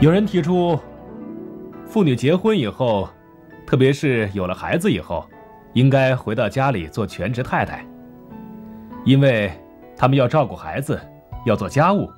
有人提出，妇女结婚以后，特别是有了孩子以后，应该回到家里做全职太太，因为他们要照顾孩子，要做家务。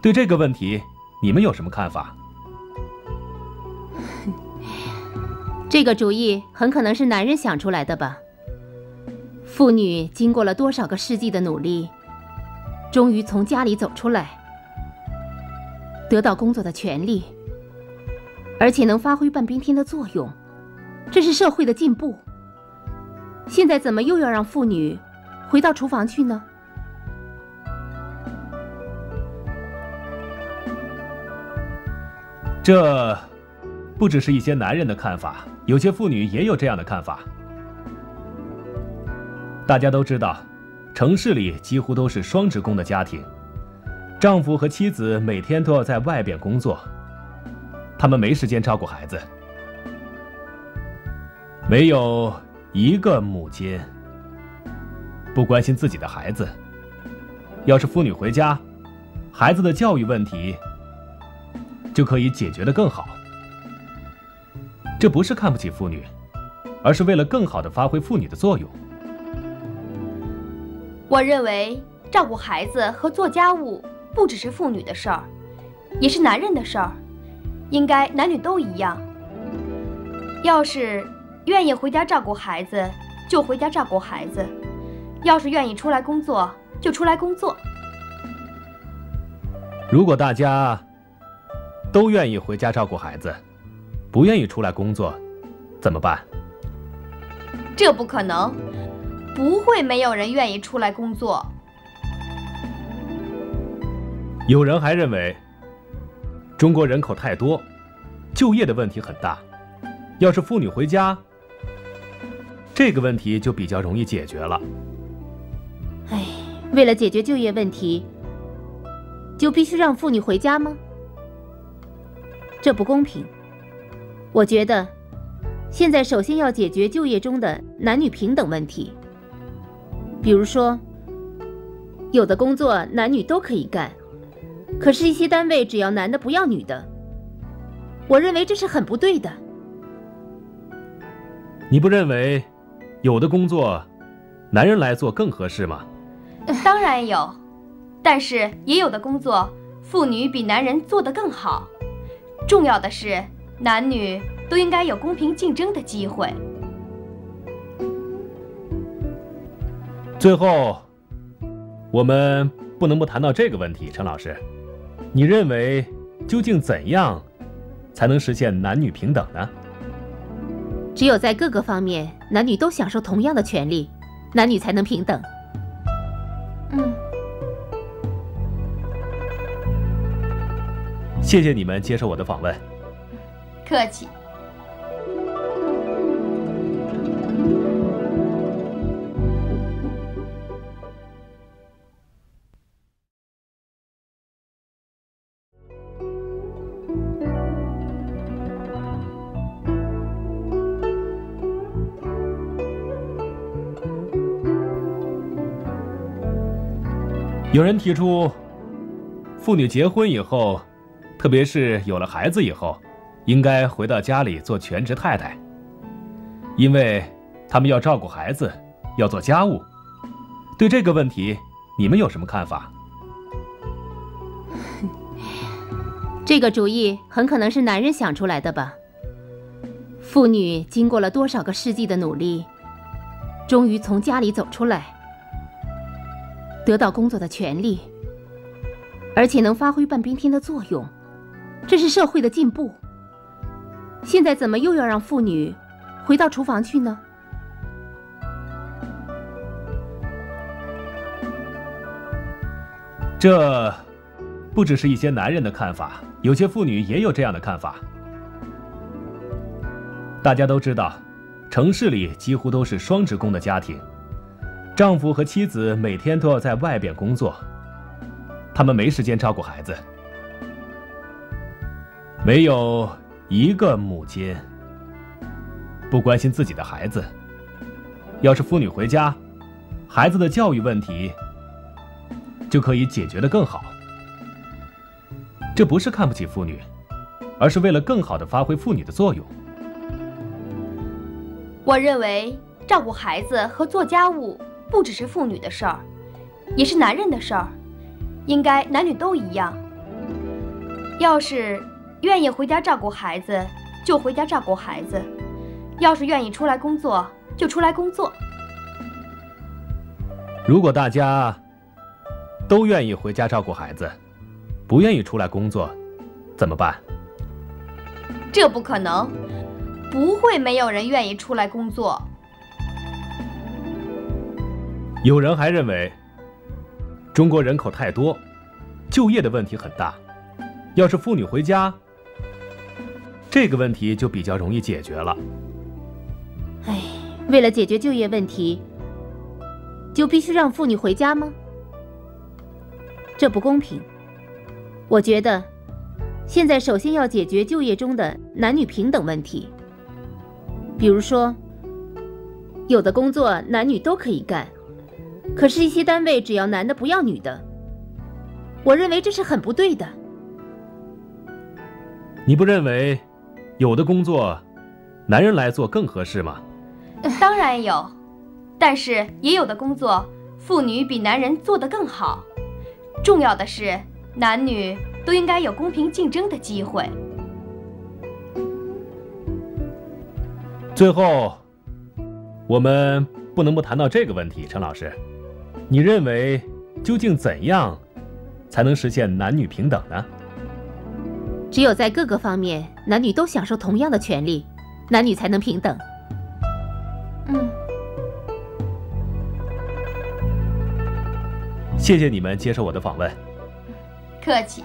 对这个问题，你们有什么看法？这个主意很可能是男人想出来的吧？妇女经过了多少个世纪的努力，终于从家里走出来。得到工作的权利，而且能发挥半边天的作用，这是社会的进步。现在怎么又要让妇女回到厨房去呢？这不只是一些男人的看法，有些妇女也有这样的看法。大家都知道，城市里几乎都是双职工的家庭。丈夫和妻子每天都要在外边工作，他们没时间照顾孩子。没有一个母亲不关心自己的孩子。要是妇女回家，孩子的教育问题就可以解决的更好。这不是看不起妇女，而是为了更好的发挥妇女的作用。我认为照顾孩子和做家务。不只是妇女的事儿，也是男人的事儿，应该男女都一样。要是愿意回家照顾孩子，就回家照顾孩子；要是愿意出来工作，就出来工作。如果大家都愿意回家照顾孩子，不愿意出来工作，怎么办？这不可能，不会没有人愿意出来工作。有人还认为，中国人口太多，就业的问题很大。要是妇女回家，这个问题就比较容易解决了。哎，为了解决就业问题，就必须让妇女回家吗？这不公平。我觉得，现在首先要解决就业中的男女平等问题。比如说，有的工作男女都可以干。可是，一些单位只要男的不要女的，我认为这是很不对的。你不认为有的工作男人来做更合适吗？当然有，但是也有的工作妇女比男人做得更好。重要的是，男女都应该有公平竞争的机会。最后，我们不能不谈到这个问题，陈老师。你认为，究竟怎样才能实现男女平等呢？只有在各个方面，男女都享受同样的权利，男女才能平等。嗯。谢谢你们接受我的访问。客气。有人提出，妇女结婚以后，特别是有了孩子以后，应该回到家里做全职太太，因为他们要照顾孩子，要做家务。对这个问题，你们有什么看法？这个主意很可能是男人想出来的吧？妇女经过了多少个世纪的努力，终于从家里走出来。得到工作的权利，而且能发挥半边天的作用，这是社会的进步。现在怎么又要让妇女回到厨房去呢？这不只是一些男人的看法，有些妇女也有这样的看法。大家都知道，城市里几乎都是双职工的家庭。丈夫和妻子每天都要在外边工作，他们没时间照顾孩子。没有一个母亲不关心自己的孩子。要是妇女回家，孩子的教育问题就可以解决的更好。这不是看不起妇女，而是为了更好的发挥妇女的作用。我认为照顾孩子和做家务不只是妇女的事儿，也是男人的事儿，应该男女都一样。要是愿意回家照顾孩子，就回家照顾孩子；要是愿意出来工作，就出来工作。如果大家都愿意回家照顾孩子，不愿意出来工作，怎么办？这不可能，不会没有人愿意出来工作。有人还认为，中国人口太多，就业的问题很大。要是妇女回家，这个问题就比较容易解决了。哎，为了解决就业问题，就必须让妇女回家吗？这不公平。我觉得，现在首先要解决就业中的男女平等问题。比如说，有的工作男女都可以干，可是，一些单位只要男的不要女的。我认为这是很不对的。你不认为，有的工作，男人来做更合适吗？当然有，但是也有的工作，妇女比男人做得更好。重要的是，男女都应该有公平竞争的机会。最后，我们不能不谈到这个问题，陈老师，你认为究竟怎样才能实现男女平等呢？只有在各个方面，男女都享受同样的权利，男女才能平等。嗯，谢谢你们接受我的访问。客气。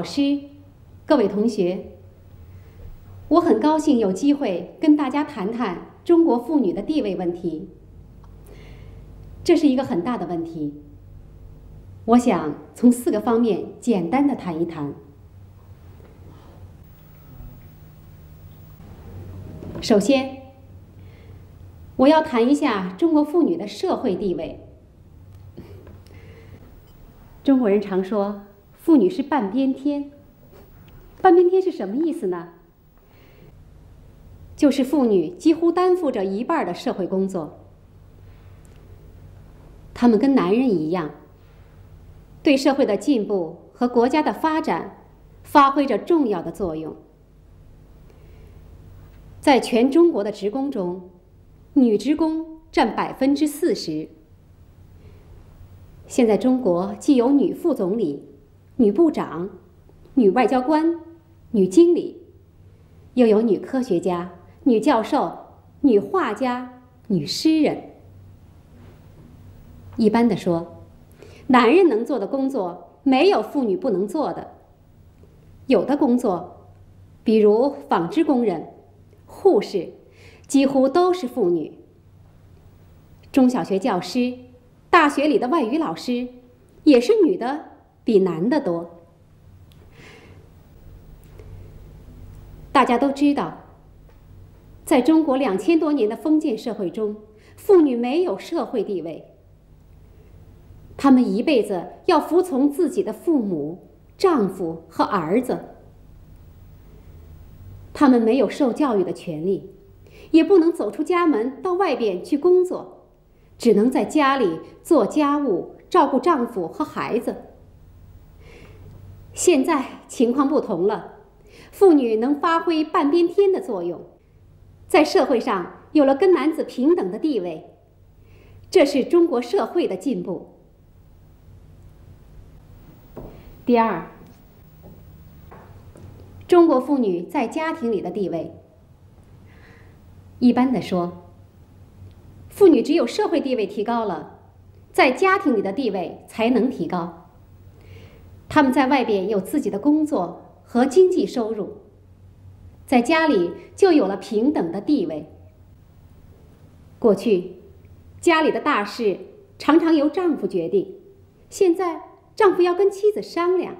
老师，各位同学，我很高兴有机会跟大家谈谈中国妇女的地位问题。这是一个很大的问题，我想从四个方面简单的谈一谈。首先，我要谈一下中国妇女的社会地位。中国人常说。妇女是半边天，半边天是什么意思呢？就是妇女几乎担负着一半的社会工作，她们跟男人一样，对社会的进步和国家的发展发挥着重要的作用。在全中国的职工中，女职工占百分之四十。现在中国既有女副总理。女部长、女外交官、女经理，又有女科学家、女教授、女画家、女诗人。一般的说，男人能做的工作没有妇女不能做的。有的工作，比如纺织工人、护士，几乎都是妇女。中小学教师、大学里的外语老师，也是女的。比男的多。大家都知道，在中国两千多年的封建社会中，妇女没有社会地位。她们一辈子要服从自己的父母、丈夫和儿子。她们没有受教育的权利，也不能走出家门到外边去工作，只能在家里做家务、照顾丈夫和孩子。现在情况不同了，妇女能发挥半边天的作用，在社会上有了跟男子平等的地位，这是中国社会的进步。第二，中国妇女在家庭里的地位，一般的说，妇女只有社会地位提高了，在家庭里的地位才能提高。他们在外边有自己的工作和经济收入，在家里就有了平等的地位，过去，家里的大事常常由丈夫决定，现在丈夫要跟妻子商量。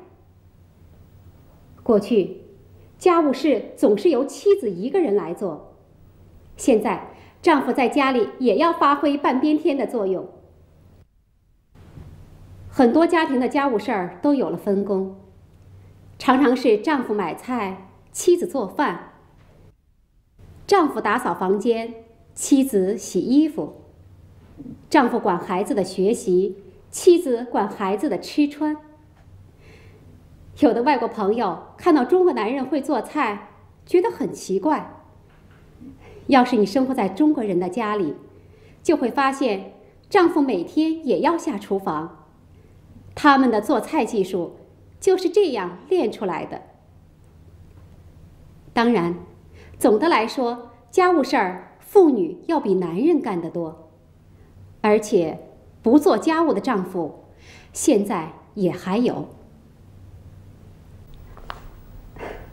过去，家务事总是由妻子一个人来做，现在丈夫在家里也要发挥半边天的作用。很多家庭的家务事儿都有了分工，常常是丈夫买菜，妻子做饭；丈夫打扫房间，妻子洗衣服；丈夫管孩子的学习，妻子管孩子的吃穿。有的外国朋友看到中国男人会做菜，觉得很奇怪。要是你生活在中国人的家里，就会发现丈夫每天也要下厨房，他们的做菜技术就是这样练出来的。当然，总的来说，家务事儿妇女要比男人干得多，而且不做家务的丈夫，现在也还有。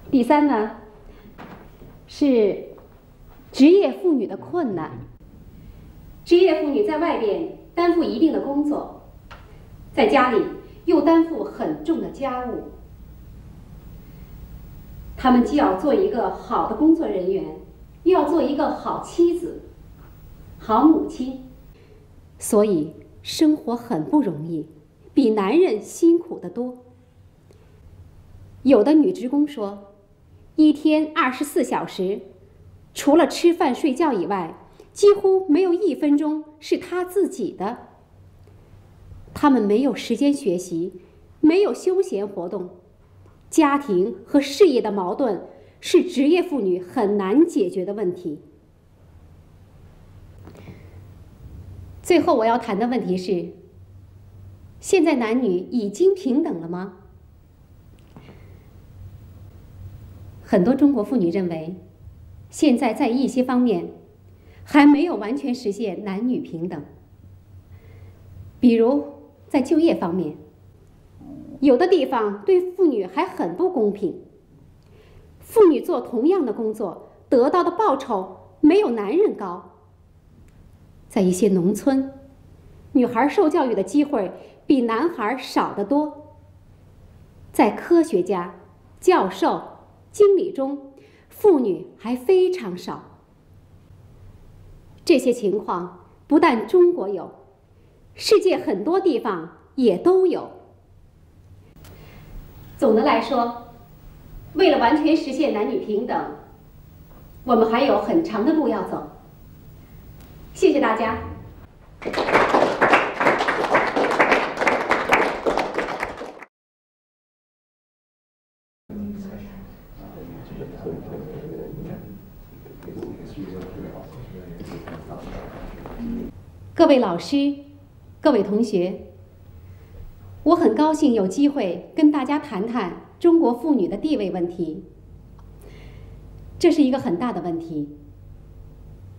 第三呢，是职业妇女的困难。职业妇女在外边担负一定的工作，在家里又担负很重的家务。他们既要做一个好的工作人员，又要做一个好妻子、好母亲，所以生活很不容易，比男人辛苦得多。有的女职工说。一天二十四小时，除了吃饭睡觉以外，几乎没有一分钟是他自己的。他们没有时间学习，没有休闲活动，家庭和事业的矛盾是职业妇女很难解决的问题。最后我要谈的问题是：现在男女已经平等了吗？很多中国妇女认为，现在在一些方面还没有完全实现男女平等。比如在就业方面，有的地方对妇女还很不公平。妇女做同样的工作，得到的报酬没有男人高。在一些农村，女孩受教育的机会比男孩少得多。在科学家、教授。经理中，妇女还非常少。这些情况不但中国有，世界很多地方也都有。总的来说，为了完全实现男女平等，我们还有很长的路要走。谢谢大家。各位老师，各位同学，我很高兴有机会跟大家谈谈中国妇女的地位问题。这是一个很大的问题，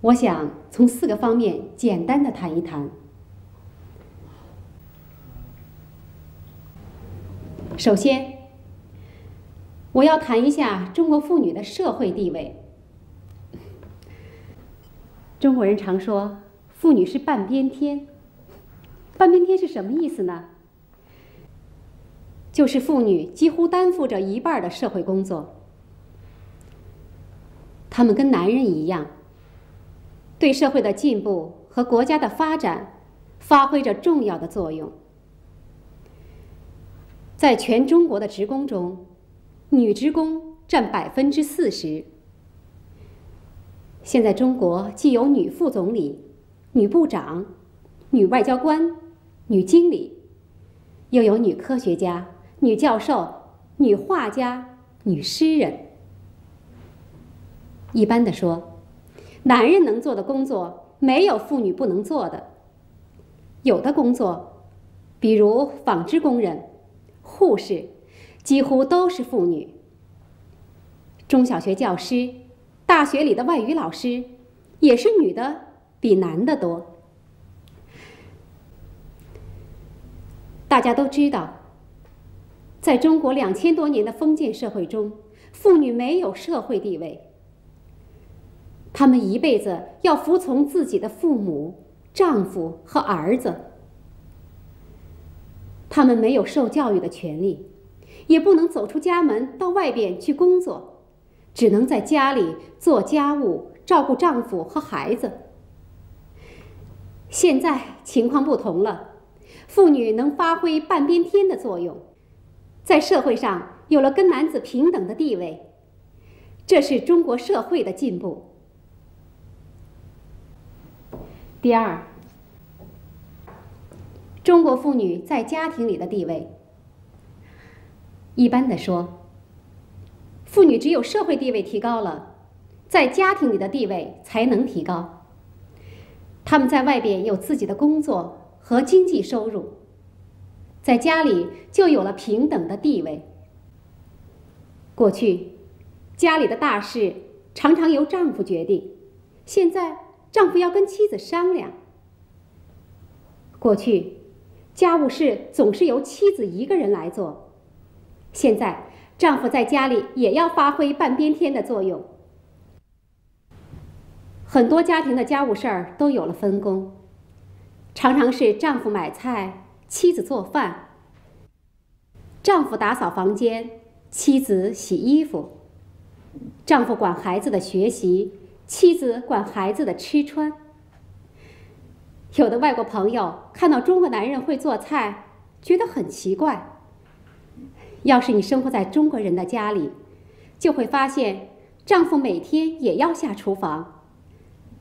我想从四个方面简单的谈一谈。首先，我要谈一下中国妇女的社会地位。中国人常说。妇女是半边天，半边天是什么意思呢？就是妇女几乎担负着一半的社会工作，她们跟男人一样，对社会的进步和国家的发展发挥着重要的作用。在全中国的职工中，女职工占百分之四十。现在中国既有女副总理。女部长、女外交官、女经理，又有女科学家、女教授、女画家、女诗人。一般的说，男人能做的工作，没有妇女不能做的。有的工作，比如纺织工人、护士，几乎都是妇女。中小学教师、大学里的外语老师，也是女的。比男的多。大家都知道，在中国两千多年的封建社会中，妇女没有社会地位。她们一辈子要服从自己的父母、丈夫和儿子。她们没有受教育的权利，也不能走出家门到外边去工作，只能在家里做家务、照顾丈夫和孩子。现在情况不同了，妇女能发挥半边天的作用，在社会上有了跟男子平等的地位，这是中国社会的进步。第二，中国妇女在家庭里的地位。一般的说，妇女只有社会地位提高了，在家庭里的地位才能提高。她们在外边有自己的工作和经济收入，在家里就有了平等的地位。过去，家里的大事常常由丈夫决定，现在。丈夫要跟妻子商量。过去，家务事总是由妻子一个人来做，现在丈夫在家里也要发挥半边天的作用。很多家庭的家务事儿都有了分工，常常是丈夫买菜，妻子做饭；丈夫打扫房间，妻子洗衣服；丈夫管孩子的学习。妻子管孩子的吃穿。有的外国朋友看到中国男人会做菜，觉得很奇怪。要是你生活在中国人的家里，就会发现丈夫每天也要下厨房，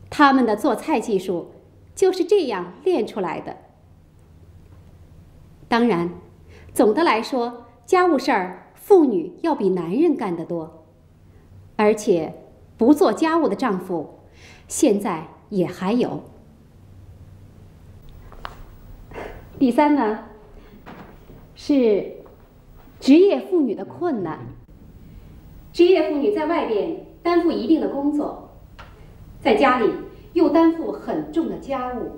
他们的做菜技术就是这样练出来的。当然，总的来说，家务事儿妇女要比男人干得多，而且。不做家务的丈夫，现在也还有。第三呢，是职业妇女的困难。职业妇女在外边担负一定的工作，在家里又担负很重的家务。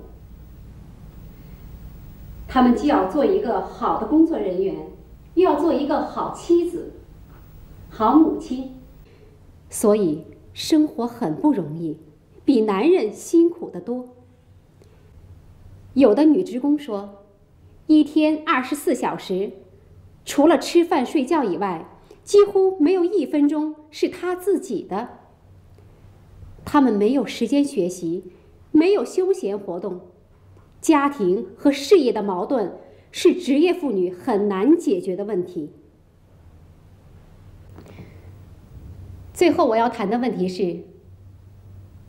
他们既要做一个好的工作人员，又要做一个好妻子、好母亲，所以。生活很不容易，比男人辛苦得多。有的女职工说，一天二十四小时，除了吃饭睡觉以外，几乎没有一分钟是她自己的。她们没有时间学习，没有休闲活动，家庭和事业的矛盾是职业妇女很难解决的问题。最后我要谈的问题是：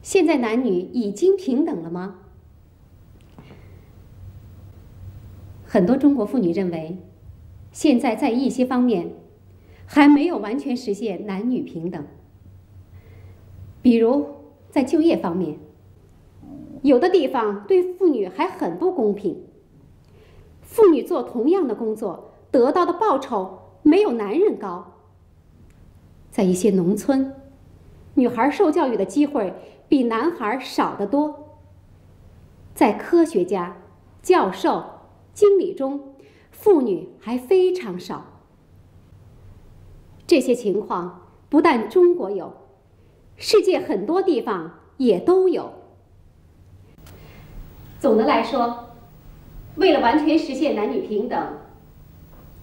现在男女已经平等了吗？很多中国妇女认为，现在在一些方面还没有完全实现男女平等。比如在就业方面，有的地方对妇女还很不公平。妇女做同样的工作，得到的报酬没有男人高。在一些农村，女孩受教育的机会比男孩少得多。在科学家、教授、经理中，妇女还非常少。这些情况不但中国有，世界很多地方也都有。总的来说，为了完全实现男女平等，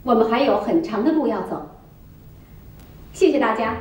我们还有很长的路要走。谢谢大家。